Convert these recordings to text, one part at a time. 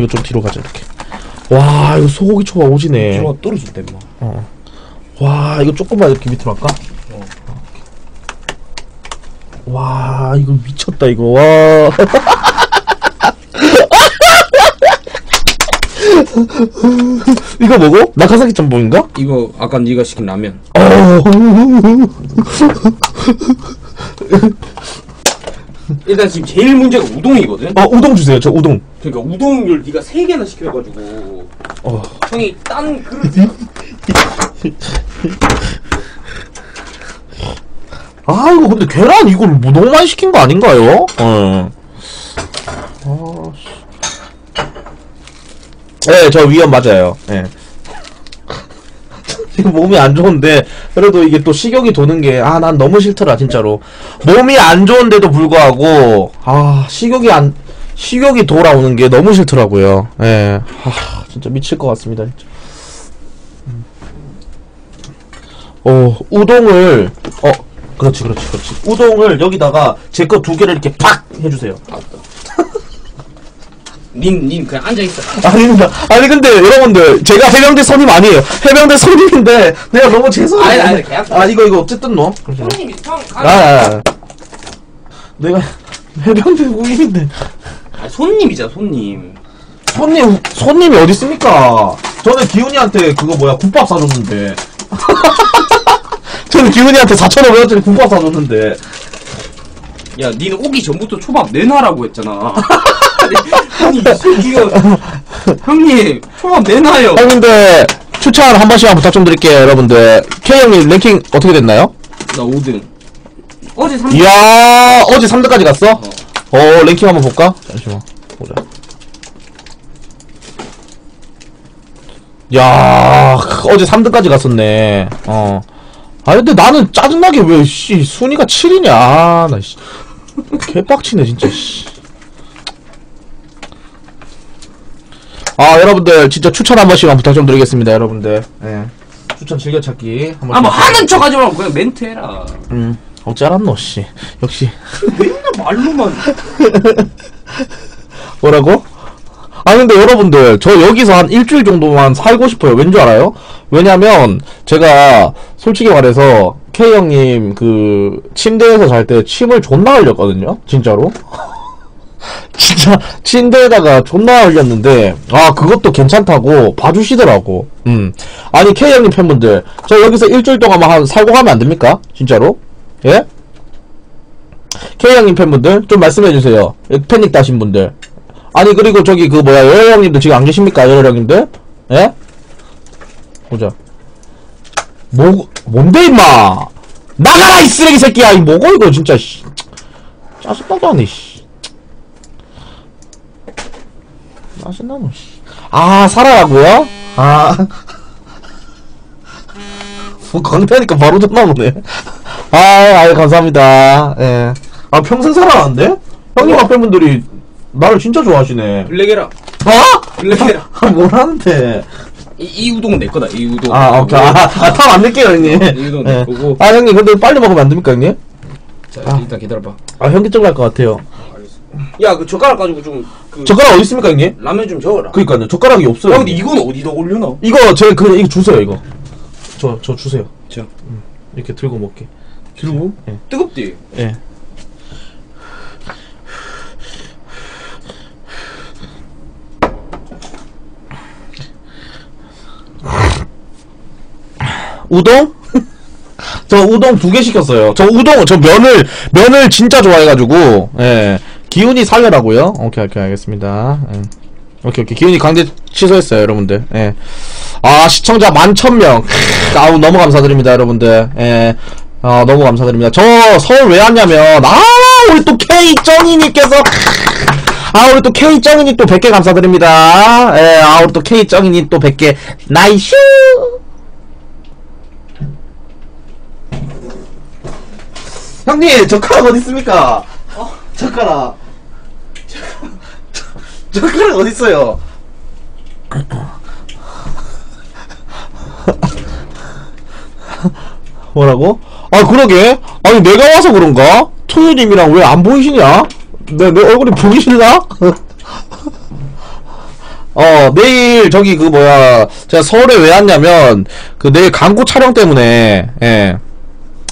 이거 좀 뒤로 가자 이렇게 와 이거 소고기 초밥 오지네 기와 떨어질 때 막. 와 이거 조금만 이렇게 밑으로 할까? 어. 와 이거 미쳤다 이거 와 이거 뭐고? 나카사키 짬뽕인가? 이거 아까 네가 시킨 라면. 어. 일단 지금 제일 문제가 우동이거든. 어 우동 주세요 저 우동 그러니까 우동을 네가 세 개나 시켜가지고 어. 형이 딴 그릇. 아 이거 근데 계란 이걸 뭐 너무 많이 시킨 거 아닌가요? 어. 아, 씨. 네, 저 위험 맞아요. 예. 지금 몸이 안 좋은데 그래도 이게 또 식욕이 도는 게 아 난 너무 싫더라 진짜로 몸이 안 좋은데도 불구하고 아 식욕이 안 식욕이 돌아오는 게 너무 싫더라고요. 예. 아 진짜 미칠 것 같습니다. 진짜. 음. 어 우동을 어 그렇지 그렇지 그렇지 우동을 여기다가 제 거 두 개를 이렇게 팍 해주세요. 닌, 닌 그냥 앉아있어. 아닙니다. 아니 근데 여러분들 제가 해병대 선임 아니에요. 해병대 선임인데 내가 너무 죄송해요. 아니, 아니, 계약- 아 이거 이거 어쨌든 뭐. 형님이 형, 아, 아, 아. 내가 해병대 후임인데 아, 손님이잖아, 손님. 손님 손님이 어디 있습니까? 저는 기훈이한테 그거 뭐야 국밥 사줬는데. 저는 기훈이한테 4,500원짜리 국밥 사줬는데. 야, 니는 오기 전부터 초밥 내놔라고 했잖아. 아니, 이 새끼가. 형님, 초밥 내놔요. 형님들 추천 한 번씩만 부탁 좀 드릴게요, 여러분들. K 형님 랭킹 어떻게 됐나요? 나 5등. 어제 3등. 이야 어제 3등까지 갔어? 어 랭킹 한번 볼까? 잠시만 보자 야 어제 3등까지 갔었네 어. 아 근데 나는 짜증나게 왜 씨 순위가 7이냐 아, 나 씨. 개빡치네 진짜 씨. 아 여러분들 진짜 추천 한 번씩만 부탁 좀 드리겠습니다 여러분들 예. 추천 즐겨찾기 한 번씩 아, 뭐 하는 척 하지 말고 그냥 멘트 해라. 음 알았노 씨 역시 맨날 말로만. 뭐라고? 아 근데 여러분들 저 여기서 한 일주일 정도만 살고 싶어요. 왠 줄 알아요? 왜냐면 제가 솔직히 말해서 K 형님 그 침대에서 잘 때 침을 존나 흘렸거든요. 진짜로. 진짜 침대에다가 존나 흘렸는데 아 그것도 괜찮다고 봐주시더라고. 음 아니 K 형님 팬분들 저 여기서 일주일 동안만 한 살고 가면 안 됩니까? 진짜로? 예? K 형님 팬분들 좀 말씀해 주세요. 팬닉 다신 분들. 아니 그리고 저기 그 뭐야 여여 형님도 지금 안 계십니까 여여 형님들? 예? 보자. 뭐 뭔데 임마? 나가라 이 쓰레기 새끼야 이 뭐고 이거 진짜 씨. 짜증나도 하네 씨. 짜증나노 씨. 아 살아라고요? 아. 뭐 강타니까 바로 전화 오네. 아, 아유 감사합니다. 예. 아 평생 살아왔는데? 형님 우와. 앞에 분들이 나를 진짜 좋아하시네. 블랙해라. 어? 블랙해라. 아, 뭐라는데? 이, 이 우동은 내 거다, 이 우동. 아, 오케이. 아, 아, 탑 안 낼게요, 형님. 이거 내 거고. 아, 형님, 근데 빨리 먹으면 안 됩니까, 형님? 자, 아. 일단 기다려봐. 아, 현기증 날 것 같아요. 야, 그 젓가락 가지고 좀, 그, 젓가락 어디 있습니까, 형님? 라면 좀 저어라. 그니까요, 젓가락이 없어요. 야, 근데 이건 어디다 올려놔? 이거, 제, 그냥, 이거 주세요, 이거. 저, 저 주세요. 저. 이렇게 들고 먹게. 들고? 예. 뜨겁디? 예. 우동? 저 우동 두 개 시켰어요. 저 우동, 저 면을, 면을 진짜 좋아해가지고, 예. 기운이 살려라고요? 오케이, 오케이, 알겠습니다. 예. 오케이, 오케이. 기운이 강제 취소했어요, 여러분들. 예. 아, 시청자 만 천명. 아우, 너무 감사드립니다, 여러분들. 예. 아, 너무 감사드립니다. 저 서울 왜 왔냐면, 아, 우리 또 K정이님께서, 아, 우리 또 K정이님 또 100개 감사드립니다. 예, 아, 우리 또 K정이님 또 100개. 나이슈! 형님, 젓가락 어디 있습니까? 어, 젓가락. 젓가락 어디 있어요? 뭐라고? 아 그러게 아니 내가 와서 그런가? 토요님이랑 왜 안 보이시냐? 내, 내 얼굴이 보기 싫나? 어, 내일 저기 그 뭐야, 제가 서울에 왜 왔냐면, 그 내일 광고 촬영 때문에, 예.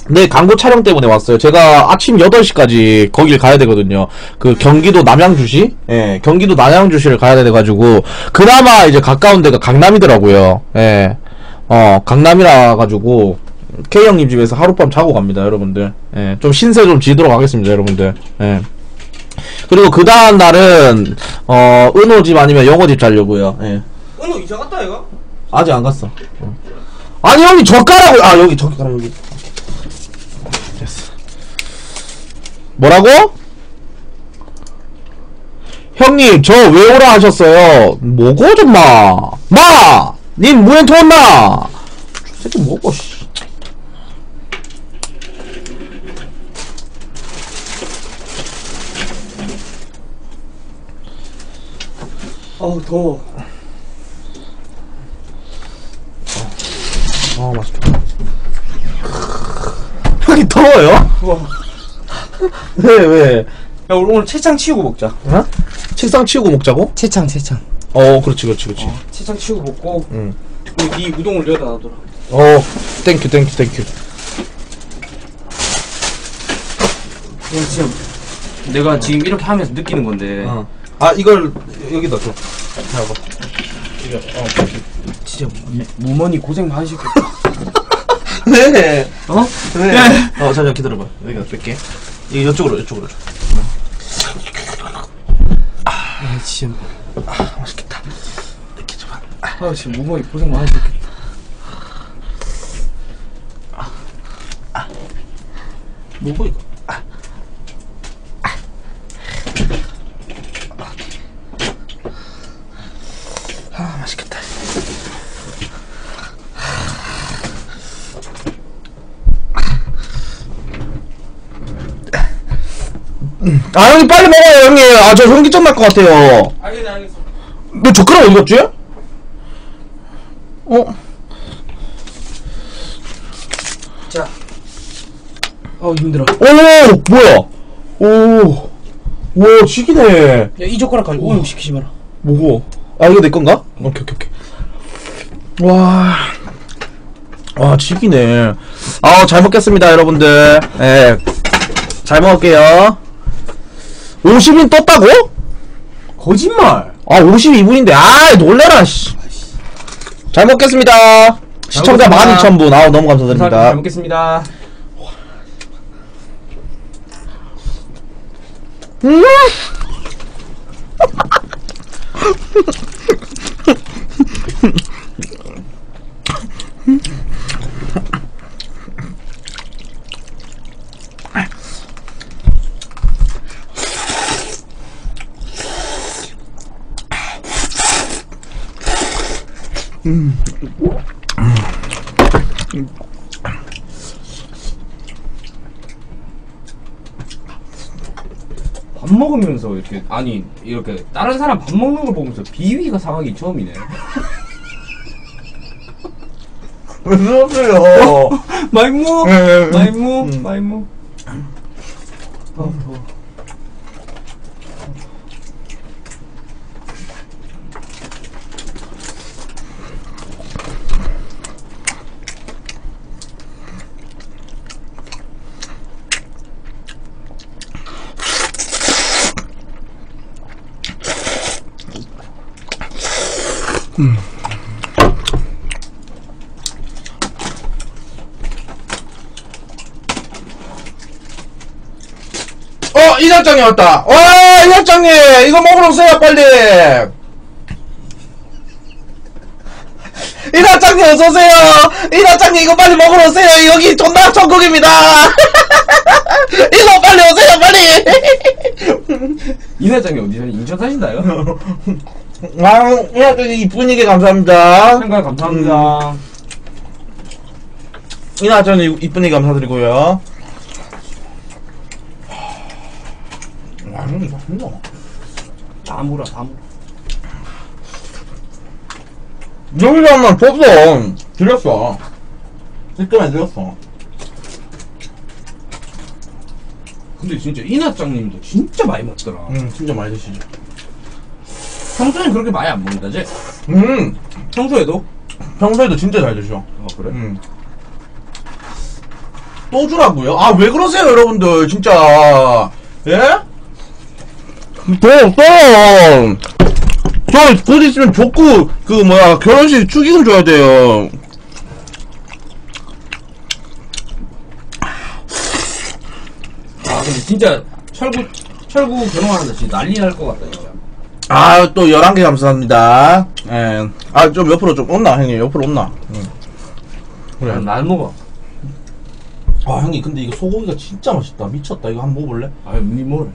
내일 광고 촬영 때문에 왔어요. 제가 아침 8시까지 거길 가야 되거든요. 그 경기도 남양주시? 예, 경기도 남양주시를 가야 돼가지고, 그나마 이제 가까운 데가 강남이더라고요. 예. 어, 강남이라 가지고, K 형님 집에서 하룻밤 자고 갑니다, 여러분들. 예, 좀 신세 좀 지도록 하겠습니다, 여러분들. 예. 그리고 그 다음 날은 어 은호 집 아니면 영호 집 자려고요. 예. 은호 이사 갔다 이거? 아직 안 갔어. 어. 아니 형님 젓가락을 아 여기 젓가락 여기. 됐어. 뭐라고? 형님 저 왜 오라 하셨어요? 뭐고 좀 마. 마. 닌 무엔토 온나. 저 새끼 뭐고 씨. 어우 더워 아 맛있겠다. 형이 더워요? 우와 왜 왜? 야 우리 오늘 채창 치우고 먹자 어? 책상 치우고 먹자고? 채창 채창 어, 그렇지, 그렇지, 그렇지. 어, 채창 치우고 먹고 응. 네 우동을 여기다 놔둬라 어, thank you, thank you, thank you. 이건 진짜 내가 지금 이렇게 하면서 느끼는 건데 어. 아, 이걸 여기다 줘. 봐봐. 이거, 어. 진짜 무- 무머니 고생 많으셨겠다 네. 어? 네. 야. 어, 잠깐 기다려봐. 여기다 뺄게. 이거 이쪽으로, 이쪽으로 줘. 아 진짜 아, 맛있겠다. 이렇게 줘봐. 아 지금 무머니 고생 많으셨겠다 뭐고, 이거? 아, 맛있겠다. 아, 형님 빨리 먹어요, 형님. 아, 저 현기증 날 것 같아요. 알겠네 알겠어 너 젓가락 어디 갔지? 어? 자 어우 힘들어 오, 뭐야? 오, 오, 시기네. 야이 젓가락 가지고 오염 시키지 마라 뭐고? 아, 이거 내 건가? 오케이, 오케이, 오케이. 와, 와, 지기네. 아, 잘 먹겠습니다, 여러분들. 예, 잘 먹을게요. 50인 떴다고? 거짓말 아, 52분인데, 아, 놀래라, 씨. 잘 먹겠습니다. 시청자 먹겠습니다. 12,000분. 아우, 너무 잘 감사드립니다. 먹겠습니다 음! 밥 먹으면서 이렇게 아니 이렇게 다른 사람 밥 먹는 걸 보면서 비위가 상하기 처음이네 왜 그러세요? 말무 네. 말무 음. 말무 어, 이장장이 왔다. 와, 이장장님, 이거 먹으러 오세요, 빨리. 이장장님, 어서오세요. 이장장님, 이거 빨리 먹으러 오세요. 여기 존나 천국입니다. 이거 빨리 오세요, 빨리. 이 회장이 어디 사니 인천 사신다요? 아, 이장장님, 이쁜이게 감사합니다. 생각 감사합니다 이장장님, 이쁜이게 감사드리고요. 맛있나? 다 물어 다 물어 여기서만 줬어. 드렸어. 지금에 드렸어. 근데 진짜 이나짱님도 진짜 많이 먹더라 응, 진짜 많이 드시죠. 평소엔 그렇게 많이 안 먹는다지? 음 평소에도? 평소에도 진짜 잘 드셔 어 그래? 음. 또 주라고요? 아 왜 그러세요 여러분들 진짜 예? 또, 또! 저곧 있으면 족구 그 뭐야 결혼식 축의금 줘야 돼요. 아 근데 진짜 철구 철구 결혼하는데 진짜 난리 날 것 같다 진짜. 아 또 11개 감사합니다. 예 아 좀 옆으로 좀 온나 형님? 옆으로 온나? 응. 그래 난, 난 먹어. 아 형님 근데 이거 소고기가 진짜 맛있다. 미쳤다. 이거 한번 먹어볼래? 아니 니 뭐래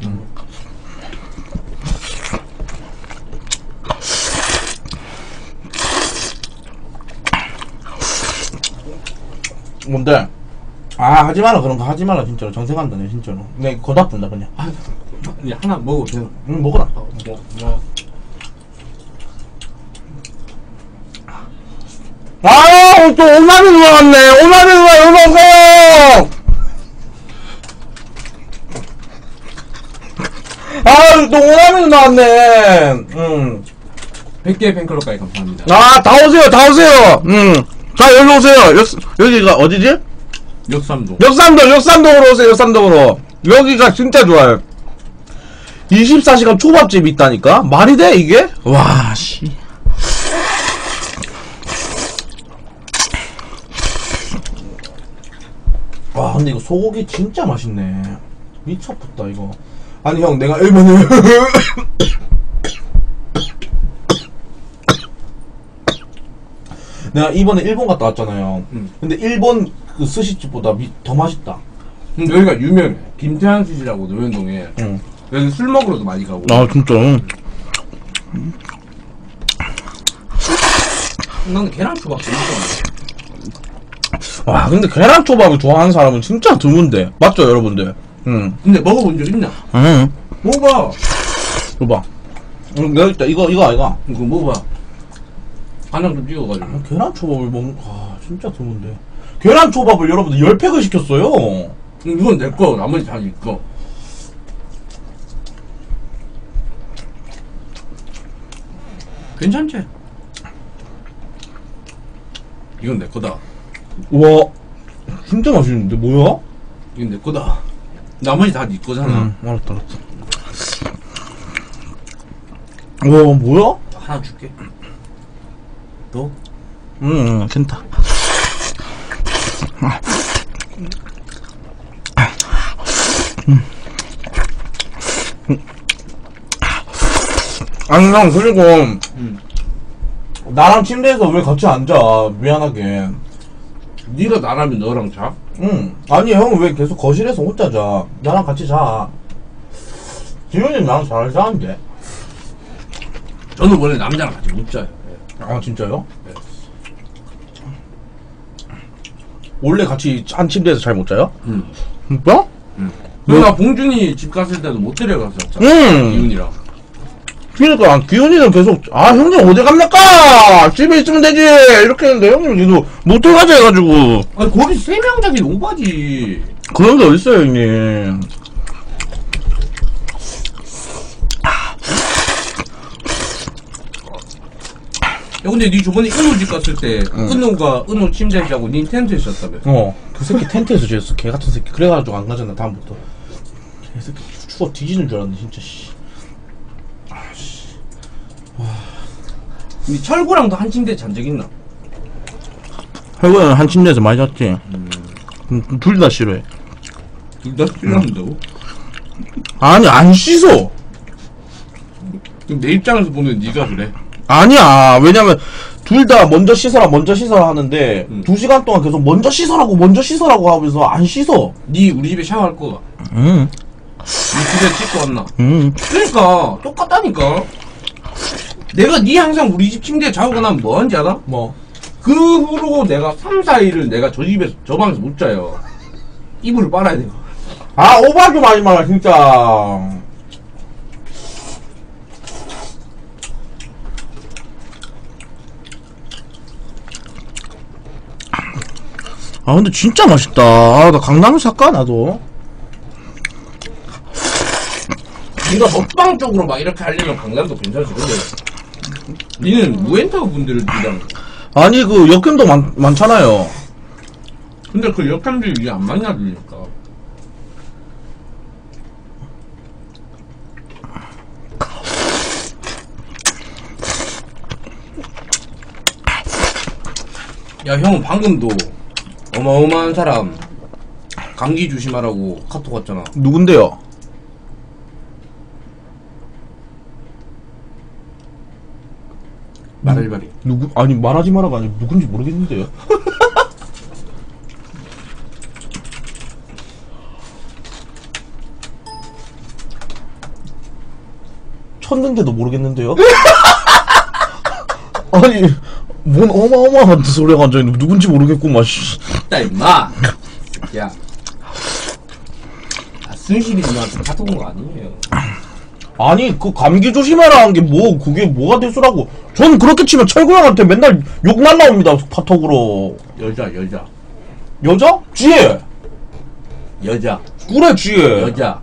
뭔데? 아 하지 마라 그런 거 하지 마라 진짜로. 정색한다 내 진짜로. 내 거다 분다 그냥. 아, 그냥 하나 먹어도 되나? 응 먹어라. 어, 뭐, 뭐. 아유 또 오마미 누나 왔네. 오마미 누나 여기 오세요 아유 또 오마미 누나 왔네. 음. 100개 팬클럽까지 감사합니다. 음아다 오세요 다 오세요. 음 자 여기 오세요. 여, 여기가 어디지? 역삼도 역삼동 역삼동으로 오세요 역삼동으로. 여기가 진짜 좋아요. 24시간 초밥집이 있다니까? 말이 돼 이게? 와씨. 와 근데 이거 소고기 진짜 맛있네. 미쳤다 이거. 아니 형 내가 일본에 내가 이번에 일본 갔다 왔잖아요. 음. 근데 일본 그 스시집보다 미- 더 맛있다. 음, 여기가 유명해. 김태환 스시라고 노현동에. 응. 여기 술 먹으러도 많이 가고. 아 진짜. 나는 계란 초밥 진짜 좋아해. 와 근데 계란초밥을 좋아하는 사람은 진짜 드문데. 맞죠 여러분들? 응. 근데 먹어본 적 있냐? 응. 먹어봐. 줘봐. 응, 여기 있다. 이거 이거 아이가 이거 먹어봐 간장 좀 찍어가지고. 아, 계란초밥을 먹는 아 진짜 드문데. 계란초밥을 여러분들 10팩을 시켰어요. 음, 이건 내 거 나머지 다 니꺼 괜찮지? 이건 내 거다. 와. 진짜 맛있는데 뭐야? 이건 내 거다. 나머지 다니 거잖아. 응 알았다 알았다. 와 뭐야? 하나 줄게 너? 응, 응 괜찮다. 아니 형 그리고 응. 나랑 침대에서 왜 같이 앉아? 미안하게. 네가 나라면 너랑 자? 응. 아니 형 왜 계속 거실에서 혼자 자? 나랑 같이 자. 지훈이 나랑 잘 자는데. 저는 원래 남자랑 같이 못 자요 아 진짜요? 네. 원래 같이 한 침대에서 잘 못 자요? 응. 진짜? 내가 봉준이 집 갔을 때도 못 데려갔었잖아 응 이윤이랑 그러니까 기훈이는 계속 아 형님 어디 갑니까 집에 있으면 되지 이렇게 했는데 형님 계속 못해 가자 해가지고 아니 거기 세 명 자기 오바지 그런 게 어딨어요 형님 근데 니 저번에 은호 집 갔을 때 은호가 은호 침대에 자고 닌 텐트에 잤다며. 어 그 새끼 텐트에서 지었어. 개 같은 새끼. 그래가지고 안 가잖아 다음부터. 개 새끼 추워 뒤지는 줄 알았네 진짜 씨. 니 철구랑도 한 침대에 잔 적 있나? 혈구는 한 침대에서 많이 잤지. 둘 다 싫어해. 둘다 싫어한다고? 아니 안 씻어! 그럼 내 입장에서 보면 니가 그래 아니야 왜냐면 둘 다 먼저 씻어라 먼저 씻어라 하는데 음. 두 시간 동안 계속 먼저 씻어라고 먼저 씻어라고 하면서 안 씻어 니 우리 집에 샤워할 거가 응니 집에 씻고 왔나? 응. 그러니까 똑같다니까 내가 니 항상 우리 집 침대에 자고 나면 뭐 하는지 알아? 뭐 그 후로 내가 3, 4일을 내가 저 집에서 저 방에서 못 자요 이불을 빨아야 돼요 아, 오바 좀 하지 마라, 진짜. 아, 근데 진짜 맛있다. 아, 나 강남을 살까, 나도? 니가 먹방 쪽으로 막 이렇게 하려면 강남도 괜찮지 근데 니는 무엔터 분들을 그냥 아니 그 역캠도 많, 많잖아요 근데 그 역함들이 이게 안 만나주니까 야 형은 방금도 어마어마한 사람 감기 조심하라고 카톡 왔잖아 누군데요? 마를바리 누구 아니 말하지 마라가 아니 누군지 모르겠는데요. 쳤는데도 모르겠는데요. 아니 뭔 어마어마한 소리가 앉아 있는 누군지 모르겠구만. 씨. 있다 임마 야 아, 순실이 누나한테 카톡 온 거 아니에요 아니 그 감기 조심해라 한 게 뭐 그게 뭐가 대수라고? 전 그렇게 치면 철구 형한테 맨날 욕 날라옵니다 카톡으로. 여자 여자 여자? 지혜. 여자 그래 지혜. 여자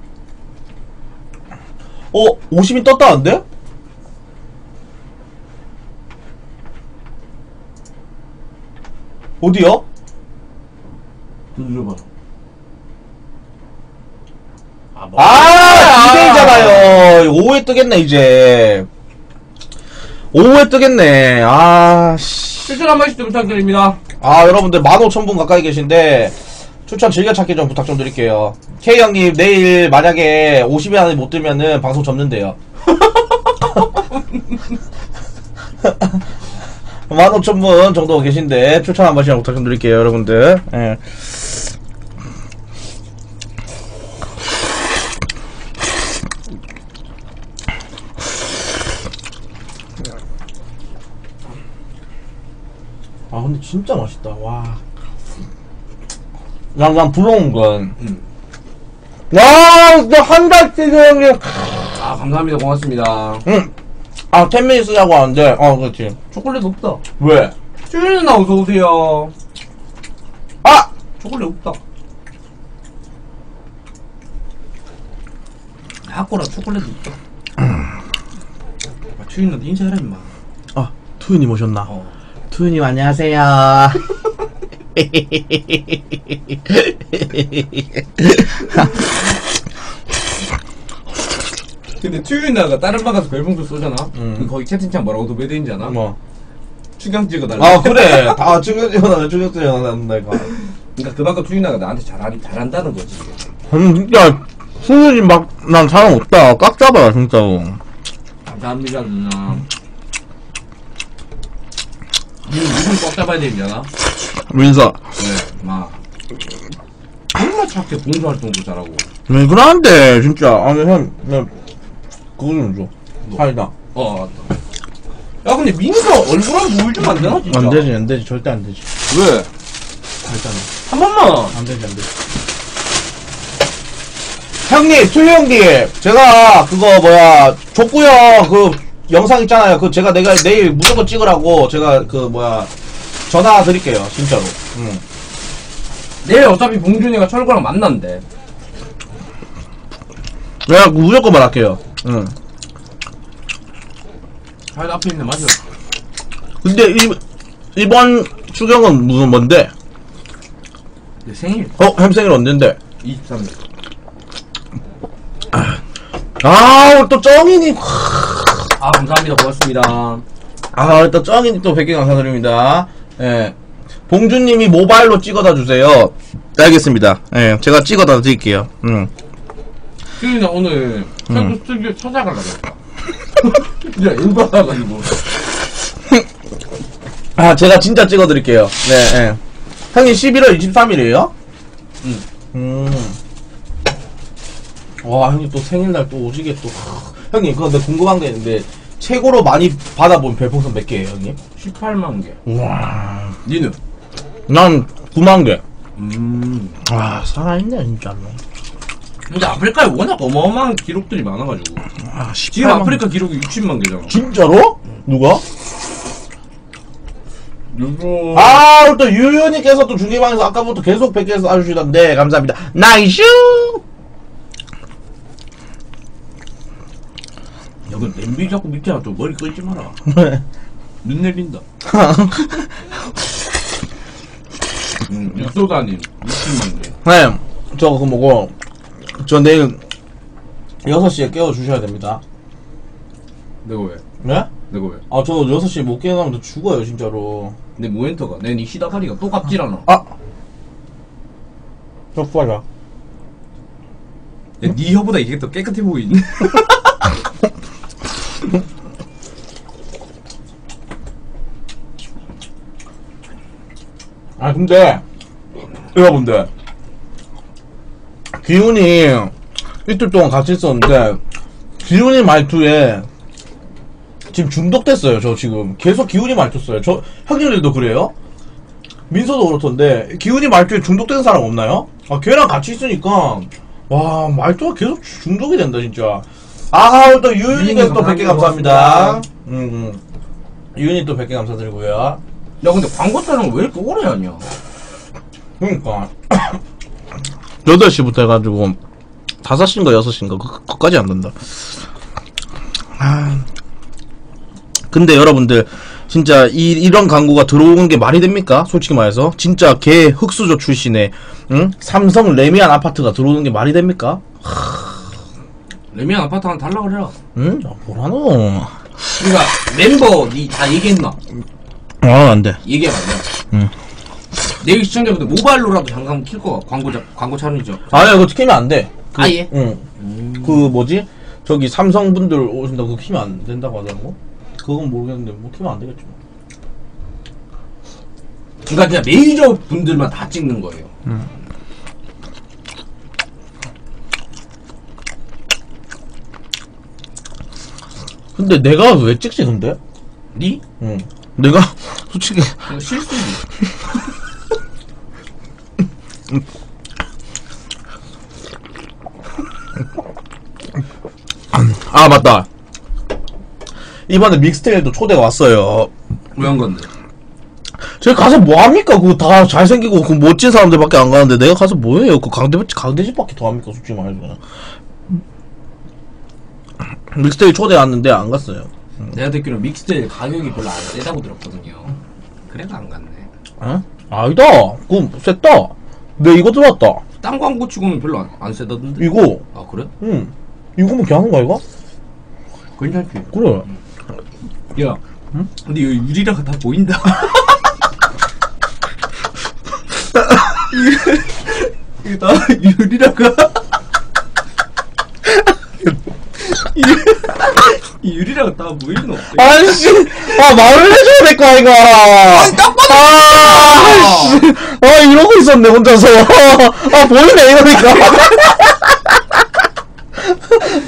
어, 50이 떴다는데? 어디요? 눌러봐 아, 뭐. 아, 2대이잖아요. 5회 뜨겠네, 이제. 5회 뜨겠네. 아, 씨. 추천 한 번씩 좀 부탁드립니다 아, 여러분들 15,000분 가까이 계신데, 추천 즐겨찾기 좀 부탁 좀 드릴게요. K 형님, 내일 만약에 50회 안에 못 뜨면은 방송 접는데요. 15,000분 정도 계신데, 추천 한 번씩 부탁 좀 드릴게요, 여러분들. 예. 진짜 맛있다, 와. 난, 난 부러운 건. 음. 와, 진짜 한 달째 형님. 아 감사합니다 고맙습니다 응. 아, 텐미니 쓰자고 하는데, 어, 그렇지. 초콜릿 없다 왜? 주인 누나 어서 오세요 아! 초콜릿 없다 아꼬라 초콜릿 없다 아, 주인 누나 인사해라 임마 아, 투유님 오셨나? 어. 투유님, 안녕하세요. 근데 주인 누나가 다른 방 가서 별풍선 쏘잖아 음. 거기 채팅창 뭐라고 아나? 뭐. 추경 찍어달라 아, 그래. 다 죽였잖아, 죽였잖아, 내가. 그러니까 그만큼 주인 누나가 나한테 잘하, 잘한다는 거지 음, 진짜, 투유님 막, 난 사람 없다. 깍 잡아요, 진짜로. 감사합니다 누나 니는 누굴 꽉 잡아야 되잖아 민서. 네, 막 정말 착해 봉사활동도 잘하고 왜 그러는데, 진짜. 아니, 형, 나, 그거 좀 줘. 사이다. 어 맞다 야 근데 민서 얼굴 한번 좀안 되나 진짜 안 되지, 안 되지. 절대 안 되지. 왜? 절대. 한 번만 안 되지, 안 되지. 형님, 투유 형님, 제가 그거 뭐야, 족구 형 그 영상 있잖아요. 그 제가 내가 내일 무조건 찍으라고 제가 그 뭐야, 전화 드릴게요, 진짜로. 응. 내일 어차피 봉준이가 철구랑 만난대 내가 무조건 말할게요. 응. 잘 앞에 있네 맞아 근데 이, 이번 추경은 무슨 뭔데? 내 생일 어, 햄생일 언젠데? 23일 아, 오늘 또 쩡이니. 아 감사합니다 고맙습니다 아, 또 쩡이니 또 100개 감사드립니다. 예. 봉주님이 모바일로 찍어다 주세요. 알겠습니다. 예, 제가 찍어다 드릴게요. 음. 수윤이 오늘 철구 스튜디오 찾아가려고 했다 진짜 인받아가지고 아, 제가 진짜 찍어 드릴게요. 네, 예. 형님 11월 23일이에요? 응. 음. 와, 형님 또 생일날 또 오지게 또. 형님, 그거 내가 궁금한 게 있는데, 최고로 많이 받아본 별풍선 몇 개예요, 형님? 18만 개 우와. 니는? 난 9만 개. 음 와, 살아있네, 진짜로. 근데 아프리카에 워낙 어마어마한 기록들이 많아가지고 아, 지금 18만 아프리카 기록이 60만 개잖아 진짜로? 누가? 요즘 아, 오늘 또 유유님께서 또 중계방에서 아까부터 계속 100개 쏴주시던데, 감사합니다. 나이슈! 그 냄비 자꾸 밑에 놔둬 머리 끌지 마라. 눈 내린다. 음, 육소다님 미친놈들. 네, 저 그거 뭐고, 저 내일 6시에 깨워주셔야 됩니다. 내가 왜? 네? 내가 왜? 아, 저 6시에 못 깨어나면 저 죽어요, 진짜로. 내 모엔터가 내니 시다가리가 또 갑질 않아. 아! 저 구하자. 야, 네 혀보다 이게 더 깨끗해 보이네. 아, 근데, 여러분들, 기훈이 이틀 동안 같이 있었는데, 기훈이 말투에 지금 중독됐어요, 저 지금. 계속 기훈이 말투 써요. 저, 형님들도 그래요? 민서도 그렇던데, 기훈이 말투에 중독된 사람 없나요? 아, 걔랑 같이 있으니까, 와, 말투가 계속 중독이 된다, 진짜. 아, 또 유윤이가 또 100개 감사합니다. 음, 음. 유윤이 또 100개 감사드리고요. 야 근데 광고 촬영 왜 이렇게 오래 하냐? 그러니까 8시부터 해가지고 5시인가 6시인가 그, 그까지 안 된다 아 근데 여러분들 진짜 이, 이런 광고가 들어오는 게 말이 됩니까? 솔직히 말해서 진짜 개 흑수저 출신의 응? 삼성 레미안 아파트가 들어오는 게 말이 됩니까? 레미안 아파트 하나 달라 그래라. 응? 아, 뭐라노 그러니까 멤버 니 다 얘기했나? 아 안 돼 얘기하면 안 돼. 응. 내일 시청자분들 모바일로라도 잠깐 킬 거야. 광고 자, 광고 촬영이죠. 아야 그거 키면 안 돼 그, 아 예? 응. 그 뭐지? 저기 삼성 분들 오신다고 그거 키면 안 된다고 하더라고 그건 모르겠는데 뭐 키면 안 되겠죠 그러니까 그냥 메이저 분들만 다 찍는 거예요. 근데 내가 왜 찍지 근데? 니? 응. 내가 솔직히 실수지. 아 맞다. 이번에 믹스테일도 초대가 왔어요. 왜 한 건데? 저기 가서 뭐 합니까? 그거 다 잘생기고 그 멋진 사람들밖에 안 가는데 내가 가서 뭐 해요? 그 강대 강대집밖에 더 합니까? 솔직히 말해서. 믹스테일 초대 왔는데 안 갔어요. 내가 듣기로 믹스텔 가격이 별로 안 세다고 들었거든요. 그래서 안 갔네. 어? 아니다. 그거 셌다. 내 이거 들어왔다. 딴 광고 치고는 별로 안, 안 세다던데? 이거. 아 그래? 응. 이거면 걔하는 거야 이거? 괜찮지. 그래. 야, 근데 여기 유리라가 다 보인다. 이거 다 유리라가. 이 유리라가 다 없대. 아씨, 아 말을 해줘야 될 거 아이가. 아니 딱 봐도 아, 씨, 아 이러고 있었네 혼자서. 아 보이네 이러니까.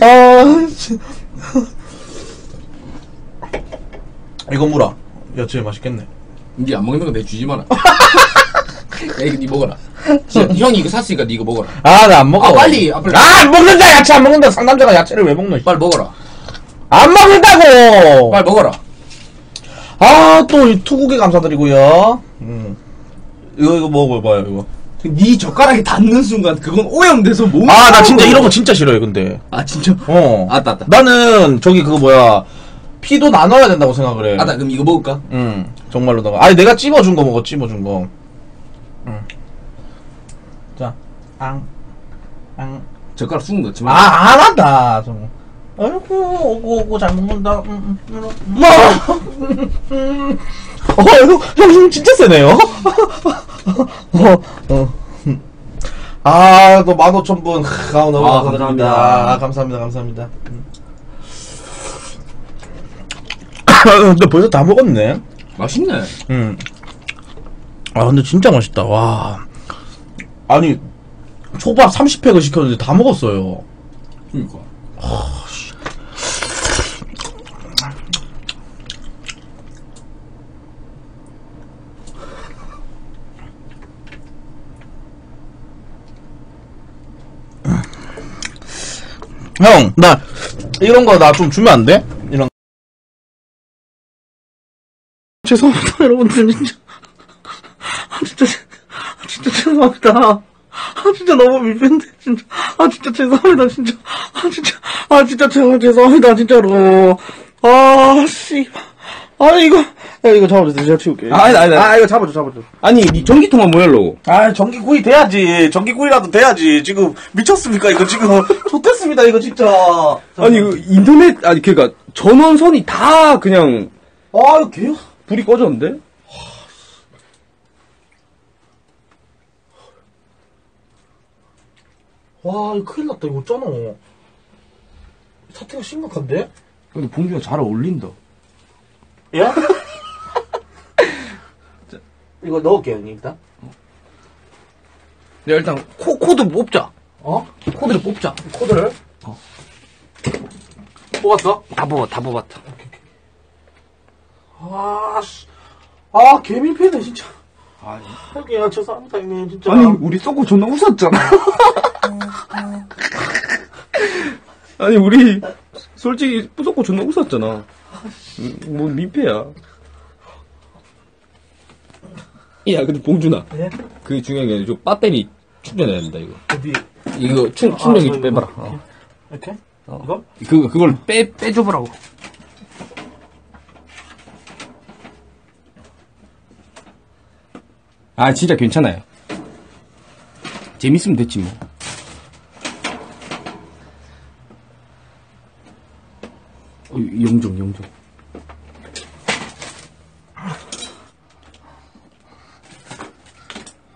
아, 씨. 이거 물어. 야, 제일 맛있겠네. 이제 안 먹는 거 내 주지 마라. 야, 이거 니 먹어라. 진짜, 형이 이거 샀으니까 니 이거 먹어라. 아, 나 안 먹어. 아, 빨리, 아, 빨리. 아, 안 먹는다. 야채 안 먹는다. 상남자가 야채를 왜 먹노? 씨. 빨리 먹어라. 안 먹는다고. 빨리 먹어라. 아, 또 이 투국에 감사드리고요. 음. 이거 이거 먹어봐요 이거. 니 젓가락에 닿는 순간 그건 오염돼서 몸. 아, 나 진짜 이런 거 진짜 싫어해, 근데. 아 진짜? 어. 아따 아따. 나는 저기 그거 뭐야 피도 나눠야 된다고 생각을 해. 아따 그럼 이거 먹을까? 응, 정말로 나가. 아니 내가 찝어준 거 먹어, 찝어준 거. 응. 자, 앙, 앙. 젓가락 쑥 넣지 아, 마. 안 한다. 좀. 아이고, 오고 오고 잘 먹는다. 음, 음, 음, 음. 뭐? 음. 어, 이거 형 진짜 세네요. 어, 어. 아, 또 15,000분. 아, 너무 아, 감사드립니다. 감사합니다. 아, 감사합니다. 감사합니다. 음. 근데 벌써 다 먹었네. 맛있네. 음. 아, 근데 진짜 맛있다. 와. 아니, 초밥 30팩을 시켰는데 다 먹었어요. 그니까. 형, 나 이런 거 나 좀 주면 안 돼? 이런. 죄송합니다, 여러분들 진짜. 아 진짜, 아, 진짜 죄송합니다. 아 진짜 너무 밀린데 진짜. 아 진짜 죄송합니다 진짜. 아 진짜. 아, 진짜 제가 죄송합니다, 진짜로. 아, 씨. 아, 이거, 야, 이거 잡아줘. 제가 치울게. 아니, 아니, 아니. 아, 이거 잡아줘, 잡아줘. 아니, 니 전기통화 뭐 하려고? 아, 전기구이 돼야지. 전기구이라도 돼야지. 지금 미쳤습니까? 이거 지금 좋댔습니다, 이거 진짜. 아니, 그 인터넷, 아니, 그니까, 전원선이 다 그냥, 아, 이거 개 불이 꺼졌는데? 와, 이거 큰일 났다, 이거 어쩌노. 사태가 심각한데? 근데 봉준이가 잘 어울린다. 야? 이거 넣을게요, 형님, 일단. 내가 일단, 코, 코드 뽑자. 어? 코드를 뽑자. 코드를? 어. 뽑았어? 다 뽑아, 다 뽑았다. 아, 씨. 아, 개민폐네, 진짜. 아니, 형님, 아, 죄송합니다, 형님, 진짜. 아니 우리 썩고 존나 웃었잖아. 아니, 우리, 솔직히, 썩고 존나 웃었잖아. 음, 뭐, 민폐야. 야, 근데 봉준아. 예? 그 중요한 게, 저 배터리 충전해야 된다, 이거. 어디? 이거 충, 충전기 아, 좀저 이거. 빼봐라. 어. 이렇게? 이거? 그, 그걸 빼, 빼줘보라고. 아, 진짜 괜찮아요. 재밌으면 됐지, 뭐. 영종, 영종.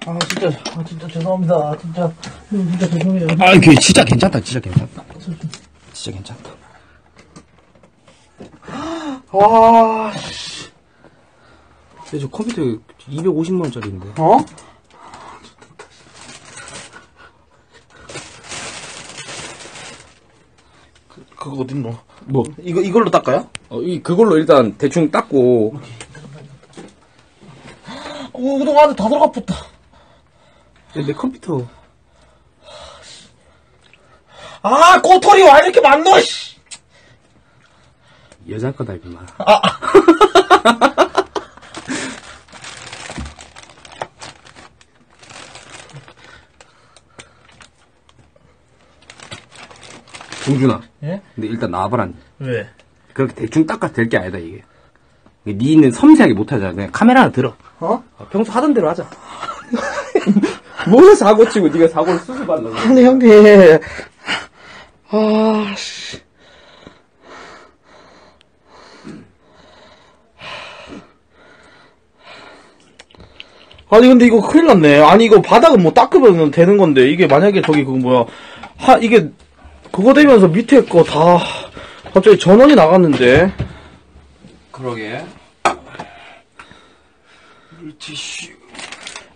아, 진짜, 아, 진짜 죄송합니다. 진짜. 형, 진짜 죄송해요. 아, 이게 진짜 괜찮다, 진짜 괜찮다. 진짜 괜찮다. 와, 씨. 근데 저 컴퓨터 250만 원짜리인데. 어? 그, 그거 어딨노? 뭐? 이거, 이걸로 닦아요? 어, 이, 그걸로 일단 대충 닦고, 어, 우동 안에 다 들어가 붙다. 내 컴퓨터. 아, 꼬털이 와 이렇게 많노, 씨. 여자 거다, 임마. 동준아. 예? 근데 일단 나와봐라. 왜? 그렇게 대충 닦아도 될게 아니다, 이게. 니는 섬세하게 못하잖아. 그냥 카메라 하나 들어. 어? 평소 하던 대로 하자. 뭐 사고 치고 네가 사고를 수습하려고. 아니, 형님. 아, 씨. 아니 근데 이거 큰일 났네. 아니 이거 바닥은 뭐 닦으면 되는 건데 이게 만약에 저기 그거 뭐야 하 이게 그거 되면서 밑에 거 다 갑자기 전원이 나갔는데 그러게. 물티슈.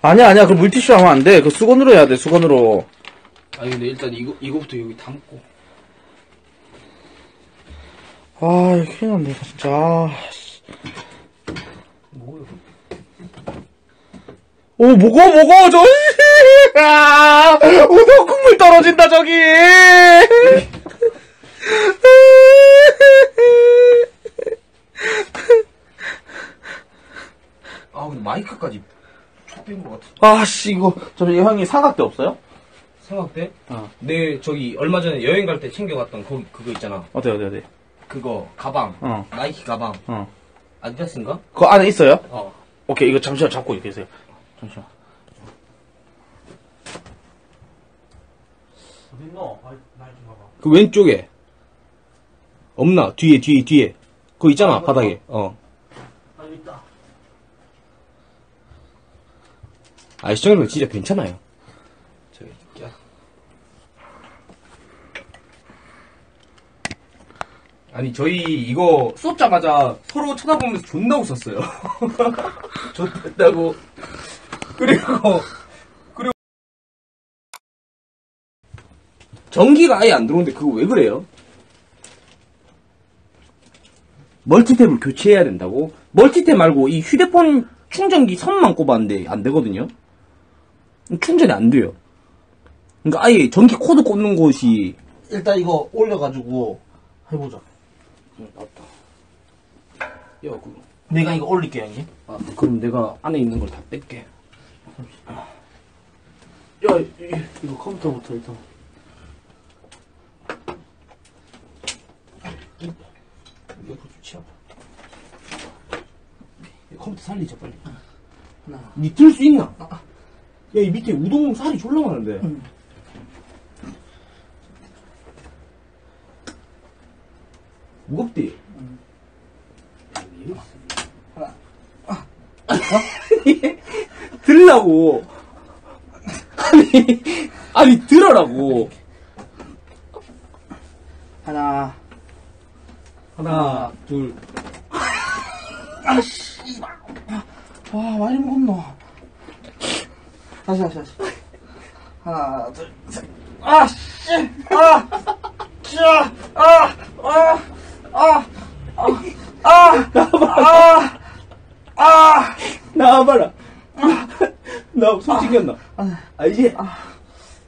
아니야 아니야 그 물티슈 하면 안 돼. 그 수건으로 해야 돼 수건으로. 아니 근데 일단 이거 이거부터 여기 담고. 아 이거 큰일 났네 진짜. 아, 씨. 오 먹어 먹어 저 아, 우동 국물 떨어진다 저기. 아 근데 마이크까지 촉뺀 것 같아. 아씨 이거 저기 형이 삼각대 없어요? 생각돼? 내 저기 얼마 전에 여행 갈 때 챙겨갔던 거 그거 있잖아. 어디 어디 어디. 그거 가방. 어. 나이키 가방. 어. 아디다스인가? 그 안에 있어요? 어. 오케이 이거 잠시만 잡고 계세요. 잠시만. 어딨노? 나좀 봐봐. 그 왼쪽에 없나? 뒤에 뒤에 뒤에. 그거 있잖아 바닥에. 어. 아 있다. 아 시청자분 진짜 괜찮아요. 저기 야. 아니 저희 이거 수업자마자 서로 쳐다보면서 존나 웃었어요. 그리고 그리고 전기가 아예 안 들어오는데 그거 왜 그래요? 멀티탭을 교체해야 된다고? 멀티탭 말고 이 휴대폰 충전기 선만 꼽았는데 안 되거든요? 충전이 안 돼요. 그러니까 아예 전기 코드 꽂는 곳이 일단 이거 올려가지고 해보자. 맞다. 야, 그, 내가 이거 올릴게 형님. 아, 그럼 내가 안에 있는 걸 다 뺄게. 야 이, 이거 컴퓨터부터 일단. 이거 치워봐. 이 컴퓨터 살리자, 빨리. 하나. 니들 수 있나? 야, 이 밑에 우동 살이 졸라 많은데. 무겁디? 들라고. 아니, 아니, 들어라고. 하나. 하나, 둘. 와, 많이 먹었노. 다시, 다시, 다시. 하나, 둘, 셋. 아, 씨! 아! 짜! 아! 아! 아! 아! 아! 아! 나와봐라. 나 솔직히 했나? 아, 이제,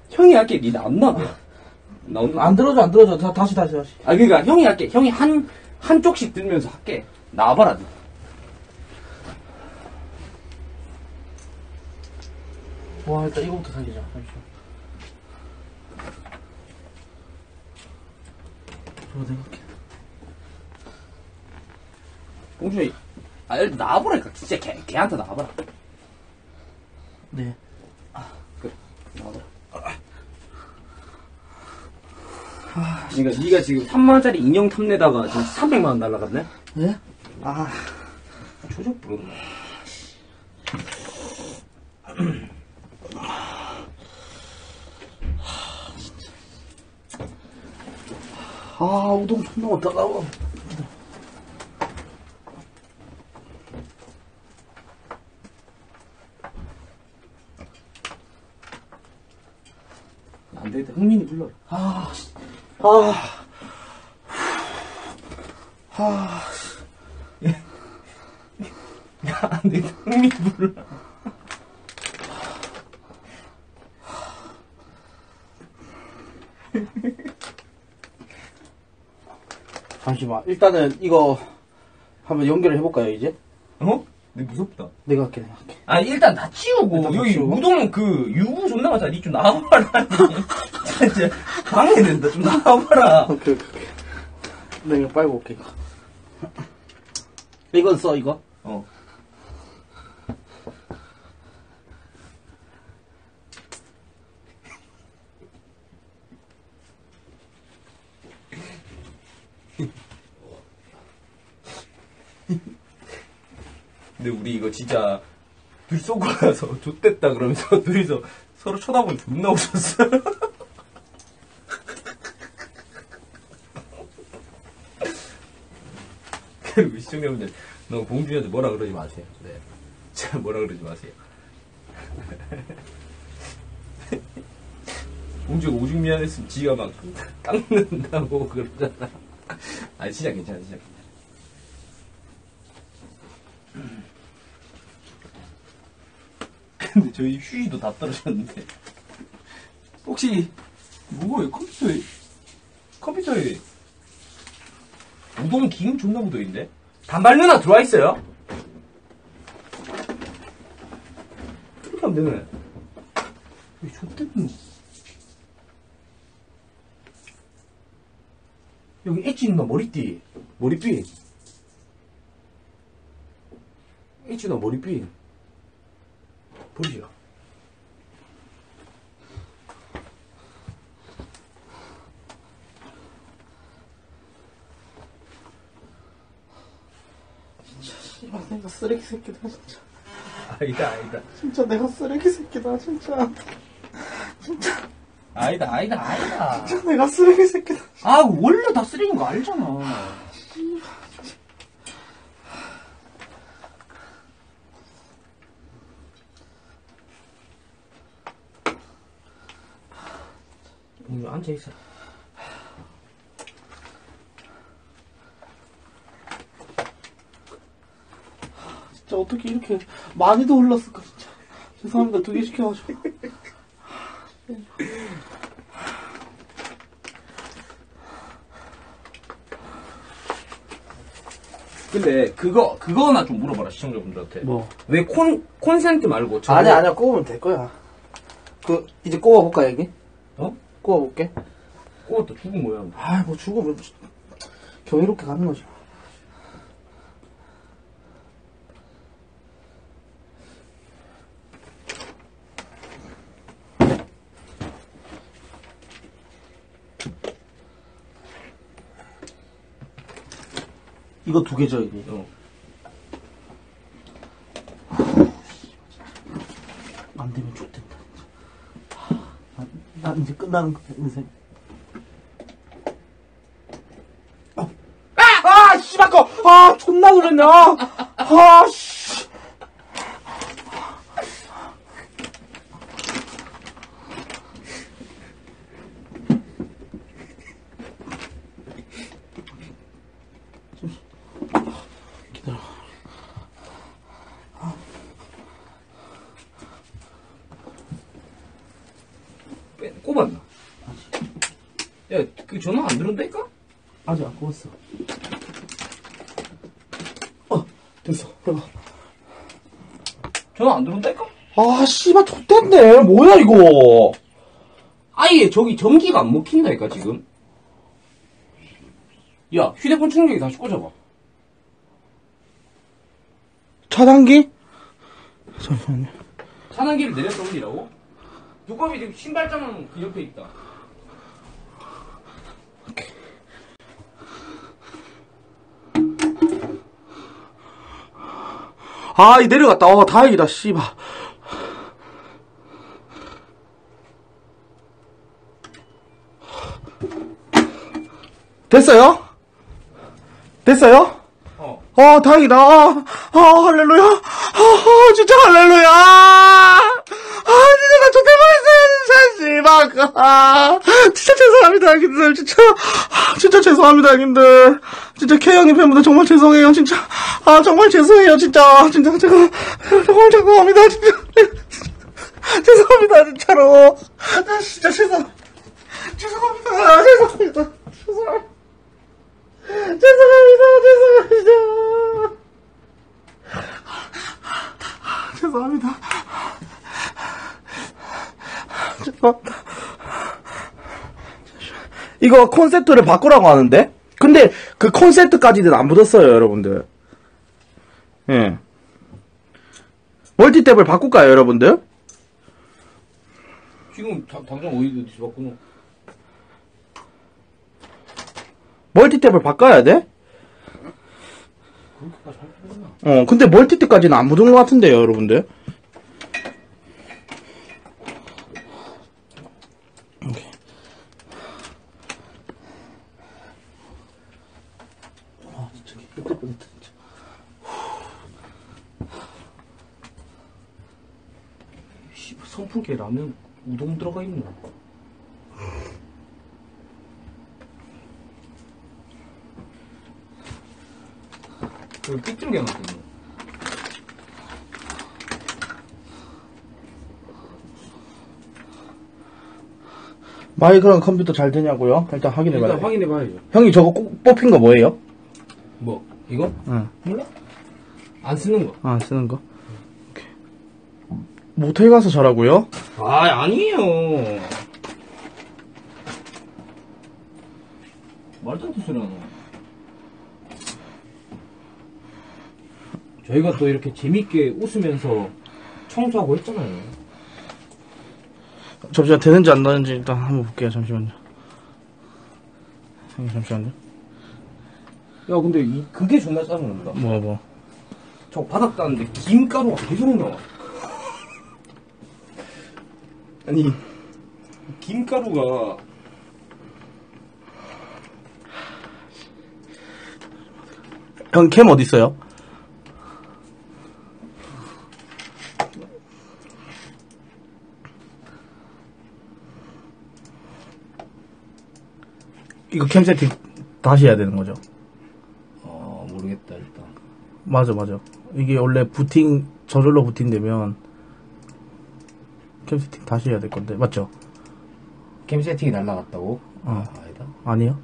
형이 할게, 니 나온나? 나온나? 안 들어줘, 안 들어줘. 다, 다시, 다시, 다시. 아, 그니까, 형이 할게. 형이 한, 한쪽씩 들면서 할게. 나와봐라, 니. 와, 일단 이거부터 살리자. 잠시만. 저거 내가 할게. 봉준이, 아, 일단 나와보라니까. 진짜 걔, 걔한테 나와봐라. 네. 나와봐라. 그니까, 니가 지금 3만원짜리 인형 탐내다가 지금 300만원 날라갔네? 네? 아, 부르는 거야. 아, 우동 존나 많다, 나와. 안 되겠다. 흥민이 불러. 아, 씨. 아. 아, 야, 안 되겠다. 흥민이 불러. 잠시만. 일단은 이거 한번 연결을 해볼까요, 이제? 어? 근데 무섭다. 내가 할게, 내가 할게. 아 일단 다 치우고 일단 다 여기 치우고. 우동 그 유부 존나 많잖아 니좀 나와봐라 진짜 방해된다 좀 나와봐라 오케이, 오케이, 오케이. 나 이거 빨고 올게, 이거. 이건 써, 이거? 어 근데 우리 이거 진짜 둘 쏘고 나서 좆됐다 그러면서 둘이서 서로 쳐다보면 존나 웃었어 그리고 시청자분들 너무 봉준이한테 뭐라 그러지 마세요. 네. 제가 뭐라 그러지 마세요. 봉준이가 오죽 미안했으면 지가 막 닦는다고 그러잖아. 아니 진짜 괜찮아 진짜 근데 저희 휴지도 다 떨어졌는데. 혹시 무거워요? 컴퓨터에 컴퓨터에 우동 기름 존나 묻어있는데 단발 누나 들어와 있어요? 이렇게 하면 되네. 왜 좆됐노 여기 엣지 누나 머리띠? 머리띠? 엣지 누나 머리띠? 버리죠. 씨발, 내가 쓰레기 새끼다, 진짜. 아니다, 아니다. 진짜 내가 쓰레기 새끼다, 진짜. 진짜, 아니다, 아니다, 아니다. 진짜 내가 쓰레기 새끼다. 아, 원래 다 쓰레기인 거 알잖아. 앉아있어. 어떻게 이렇게 많이도 흘렀을까, 진짜. 죄송합니다, 두 개 시켜가지고. 근데 그거 그거나 좀 물어봐라 시청자분들한테. 뭐? 왜 콘 콘센트 말고 저거 아니야, 아니야, 꼽으면 될 거야. 그, 이제 꼽아볼까, 여기? 어? 꼽아볼게. 그것도 죽은 모양. 아, 뭐 죽으면. 정의롭게 가는 거죠. 이거 두 개죠, 이게. 어. 안 되면 좋겠다. 나, 나 이제 끝나는 거야, 인생. 아, 아, 씨발 거! 아, 존나 놀랬네, 아! 아, 씨. 빼, 꼽았나? 야, 그 전화 안 들어온다니까? 아직 안 꼽았어. 어, 됐어. 해봐. 전화 안 들어온다니까? 아, 씨발, 좆됐네. 뭐야, 이거. 아예 저기 전기가 안 먹힌다니까, 지금. 야, 휴대폰 충전기 다시 꽂아봐. 차단기? 잠시만요. 차단기를 내려서 올리라고? 두꺼비 지금 신발장은 그 옆에 있다. 아, 이 내려갔다. 어, 다행이다, 씨발. 됐어요? 됐어요? 어. 어, 다행이다. 아, 아, 할렐루야. 아, 아, 진짜 할렐루야. 아, 진짜 나 좋대 보였어요, 진짜, 씨발. 아, 진짜 죄송합니다, 형님들. 진짜, 아, 진짜 죄송합니다, 형님들. 진짜 K형님 팬분들 정말 죄송해요, 진짜. 아, 정말 죄송해요, 진짜. 진짜, 제가, 정말 죄송합니다, 진짜. 죄송합니다, 진짜로. 아, 진짜 죄송, 죄송합니다, 죄송합니다. 죄송합니다. 죄송합니다, 죄송합니다. 죄송합니다. 죄송합니다. 이거 콘셉트를 바꾸라고 하는데? 근데 그 콘셉트까지는 안 묻었어요, 여러분들. 예. 멀티탭을 바꿀까요, 여러분들? 지금 다, 당장 어디, 어디서 바꾸노? 멀티탭을 바꿔야 돼? 어, 근데 멀티탭까지는 안 묻은 것 같은데요, 여러분들. 오케이. 아, 선풍기에 라면, 우동 들어가 있노? 그 삐뚤게 놨거든. 마이크랑 컴퓨터 잘 되냐고요? 일단 확인해봐요. 확인해봐야죠. 형이 저거 꼭 뽑힌 거 뭐예요? 뭐, 이거? 응. 몰라? 안 쓰는 거. 아, 쓰는 거? 오케이. 모텔 가서 자라고요? 아, 아니에요. 말도 안 되는 소리 하노. 저희가 또 이렇게 재밌게 웃으면서 청소하고 했잖아요. 잠시만, 되는지 안 되는지 일단 한번 볼게요. 잠시만요. 형님, 잠시만요. 야, 근데 이, 그게 존나 짜증난다. 뭐, 뭐. 저 바닥 닦는데 김가루가 계속 나와. 아니, 김가루가 형, 캠 어디 있어요? 이거 캠 세팅 다시 해야 되는 거죠? 어, 모르겠다, 일단. 맞아, 맞아. 이게 원래 부팅, 저절로 부팅되면 캠 세팅 다시 해야 될 건데, 맞죠? 캠 세팅이 날라갔다고? 어. 아, 아니다. 아니요?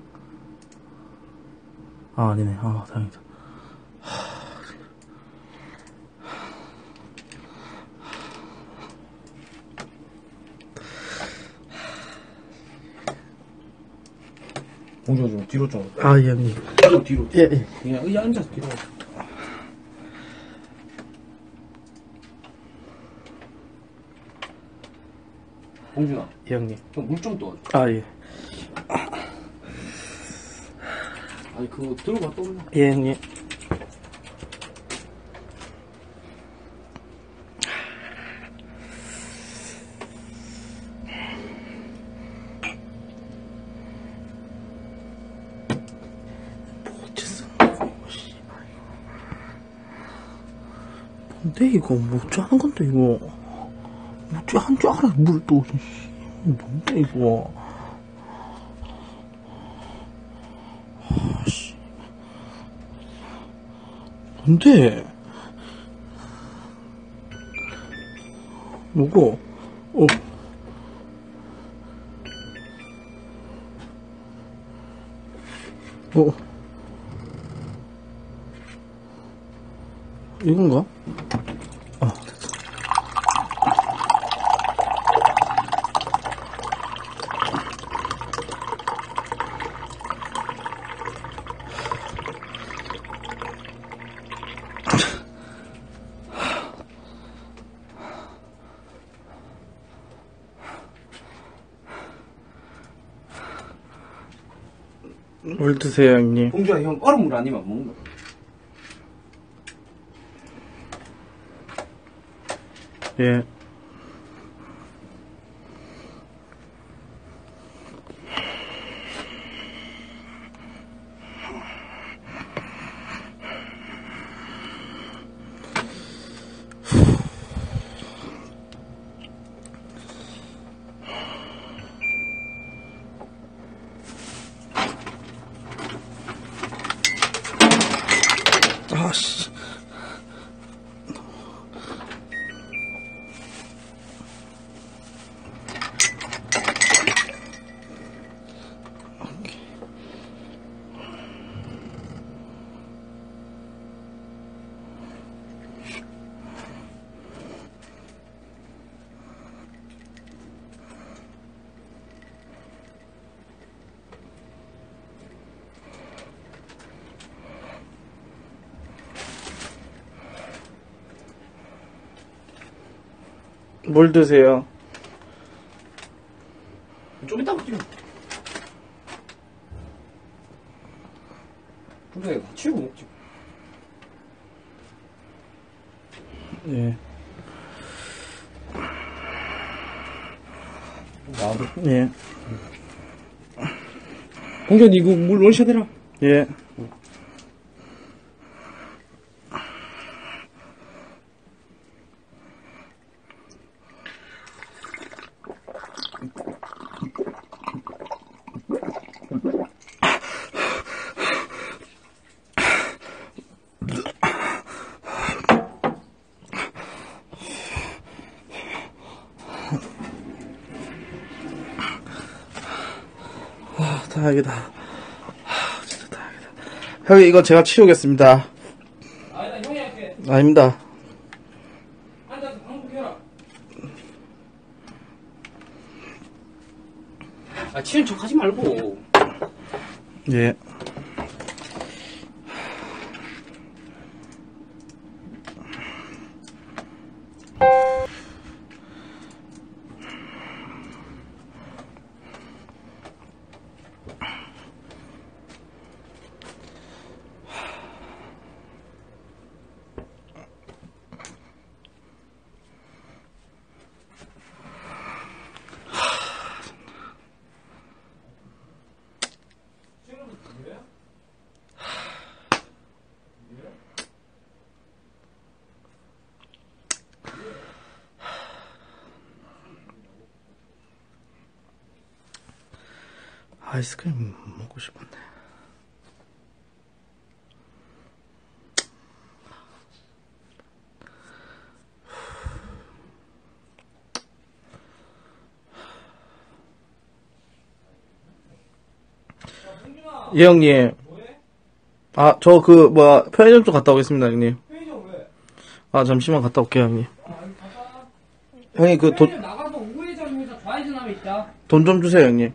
아, 아니네. 아, 다행이다. 봉준아 좀 뒤로 좀. 아, 예, 형님. 뒤로, 뒤로. 예, 예. 그냥 의자 앉아서 뒤로. 봉준아, 예, 형님. 형물좀 떠. 아, 예. 아니, 그거 들고 갔다 올라. 예, 형님. 뭔데 이거 뭐지 하는 건데 이거 뭐지 한줄 알아 물또 뭔데 이거 뭔데? 뭐고? 어. 어. 이건가? 뭘 드세요, 형님? 봉준아, 형 얼음물 아니면 안 먹는다. 예. 뭘 드세요? 좀 이따 먹지. 봉준아, 이거 치우고 먹지. 예. 나도. 예. 봉준아, 이거 물 원샷 해라. 예. 아, 다행이다. 아, 진짜 다행이다. 형님, 이거 제가 치우겠습니다. 아니다, 형이 할게. 아닙니다. 앉아서. 아, 치는 척 하지 말고. 예. 아이스크림 먹고 싶은데. 예, 형님. 아, 저 그, 뭐야, 편의점 좀 갔다 오겠습니다, 형님. 아, 잠시만 갔다 올게요, 형님. 형님, 그, 돈. 돈 좀 주세요, 형님.